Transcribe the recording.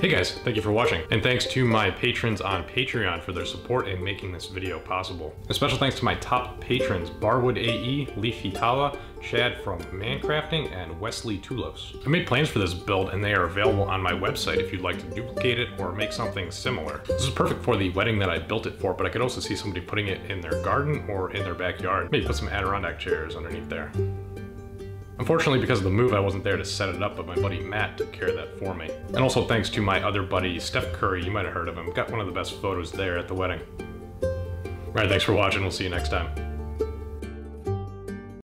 Hey guys, thank you for watching. And thanks to my patrons on Patreon for their support in making this video possible. A special thanks to my top patrons, Barwood AE, Leafy Tala, Chad from Mancrafting, and Wesley Tulos. I made plans for this build and they are available on my website if you'd like to duplicate it or make something similar. This is perfect for the wedding that I built it for, but I could also see somebody putting it in their garden or in their backyard. Maybe put some Adirondack chairs underneath there. Unfortunately, because of the move, I wasn't there to set it up, but my buddy Matt took care of that for me. And also thanks to my other buddy, Steph Curry, you might have heard of him, got one of the best photos there at the wedding. Alright, thanks for watching, we'll see you next time.